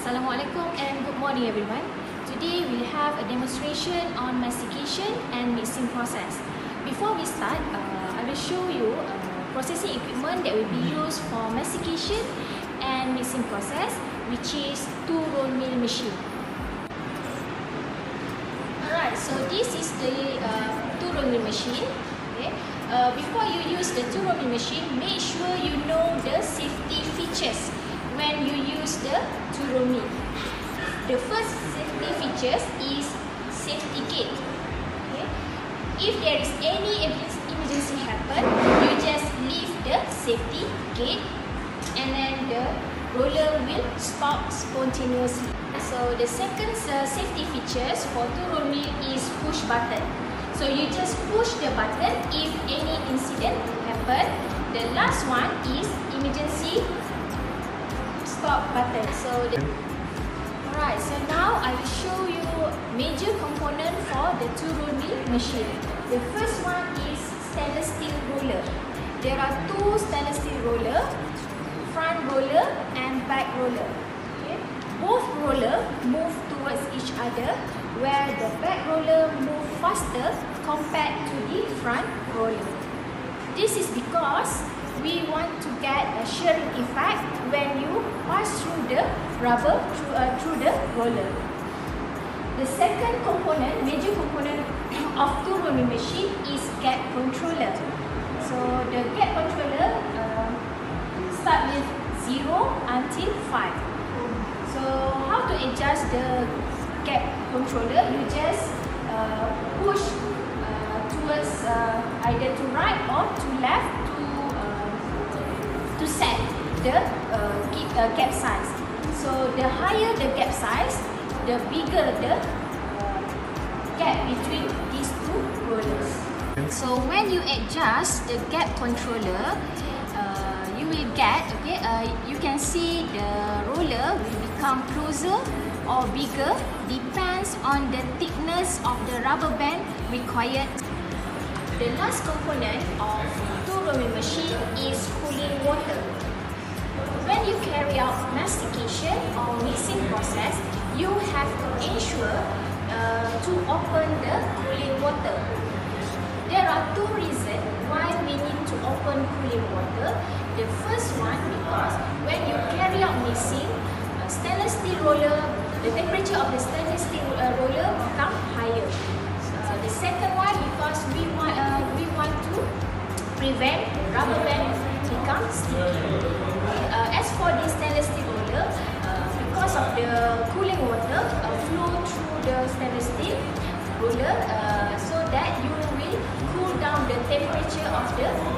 Assalamualaikum and good morning everyone. Today we have a demonstration on mastication and mixing process. Before we start, uh, I will show you uh, processing equipment that will be used for mastication and mixing process which is two roll mill machine. Alright, so this is the uh, two roll mill machine. Okay. Uh, before you use the two roll mill machine, make sure you know the safety features when you use the Turomi. The first safety features is safety gate. Okay. If there is any emergency happen, you just leave the safety gate and then the roller will stop spontaneously. So the second uh, safety features for Turomi is push button. So you just push the button if any incident happen. The last one is emergency stop button. So Alright, so now I will show you major component for the mill machine. The first one is stainless steel roller. There are two stainless steel roller, front roller and back roller. Both roller move towards each other where the back roller move faster compared to the front roller. This is because we want to get a shearing effect when you pass through the rubber through, uh, through the roller. The second component, major component of rolling machine is gap controller. So the gap controller uh, start with 0 until 5. So how to adjust the gap controller? You just uh, push uh, towards uh, either to right or to left the uh, uh, gap size. So the higher the gap size, the bigger the uh, gap between these two rollers. So when you adjust the gap controller, uh, you will get, okay, uh, you can see the roller will become closer or bigger depends on the thickness of the rubber band required. The last component of two rolling machine is cooling mastication or mixing process, you have to ensure uh, to open the cooling water. There are two reasons why we need to open cooling water. The first one because when you carry out mixing, uh, stainless steel roller, the temperature of the stainless steel uh, roller become higher. Uh, the second one because we want uh, we want to prevent rubber band become sticky. Uh, as for the the stainless steel roller, uh, so that you will cool down the temperature of the